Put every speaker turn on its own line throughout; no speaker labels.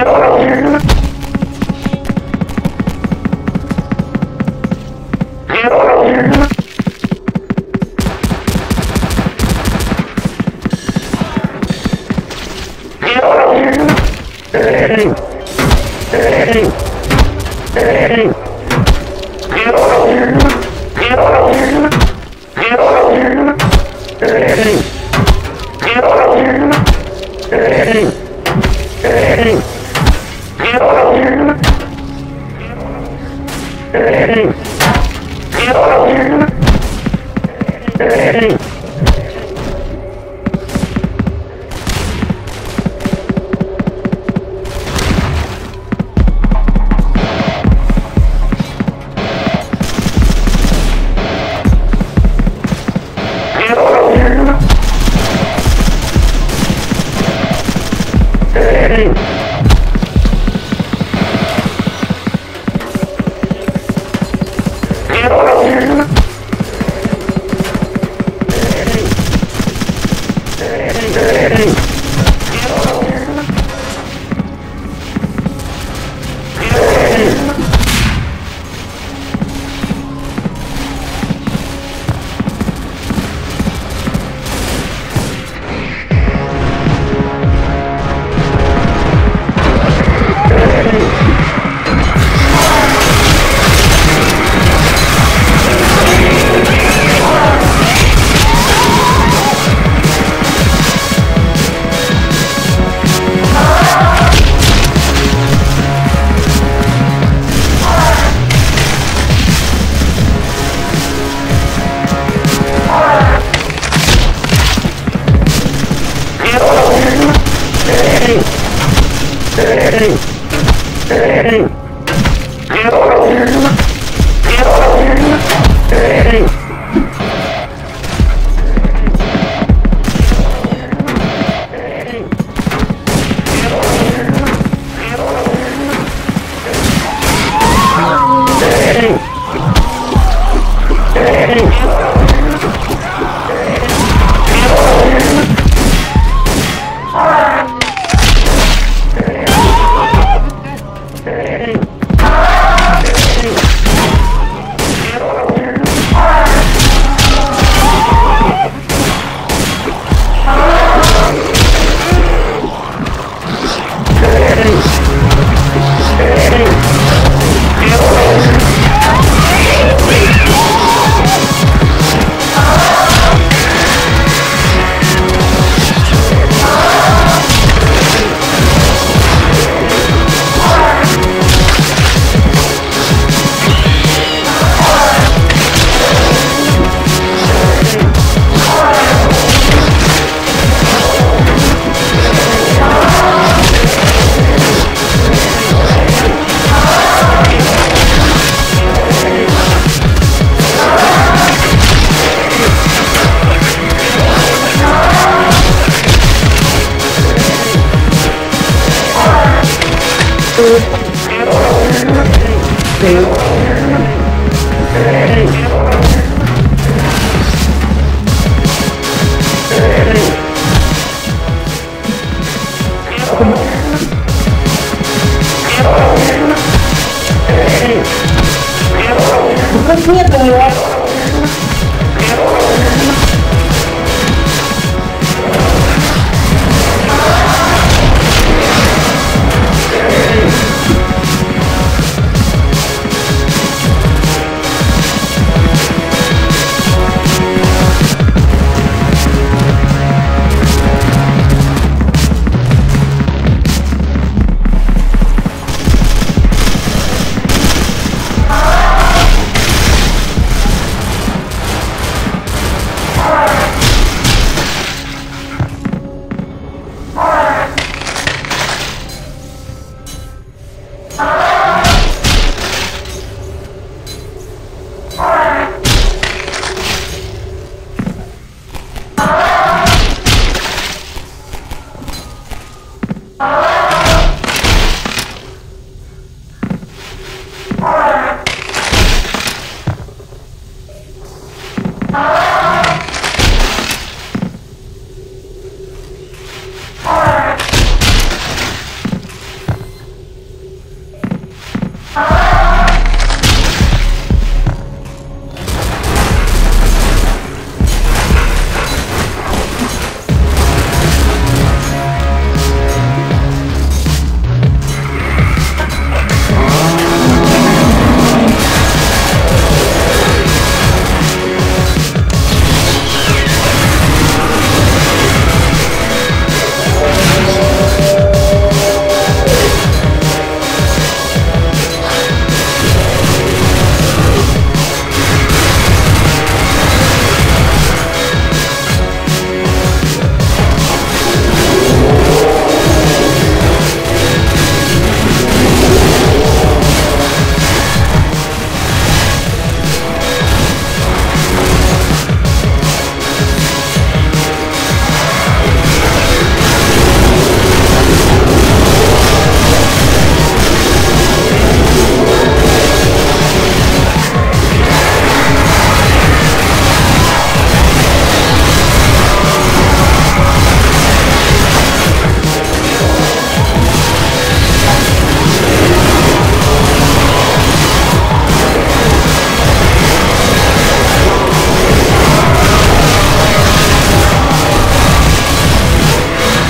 Hey! Hey! Hey! Hey! เ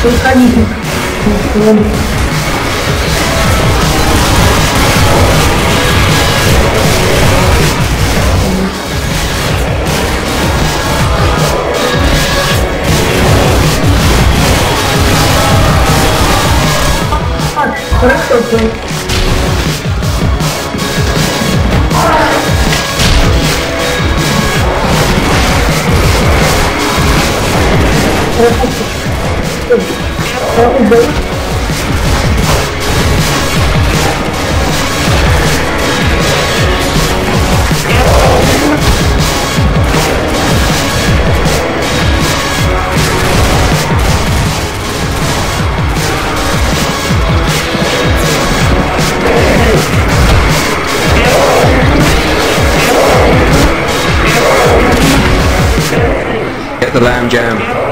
все, сходите. Хорошо, все. Хорошо. baby. the lamb jam.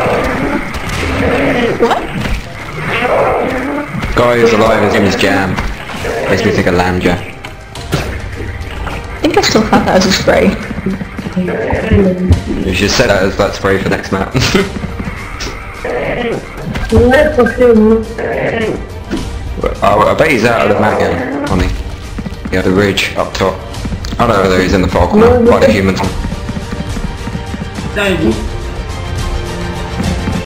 He's alive, his name is Jam. Makes me think of Lamb Jam.
I think I still have that as a spray.
You should set that as that spray for next map. Oh, I bet he's out of the map again, on the, yeah, the ridge up top. Oh know there he's in the fog now, by the humans.
Dai,